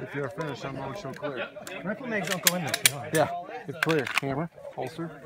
If you're finished, I'm going to show clear. Rifle mags don't go in this. Yeah, it's clear. Hammer, holster.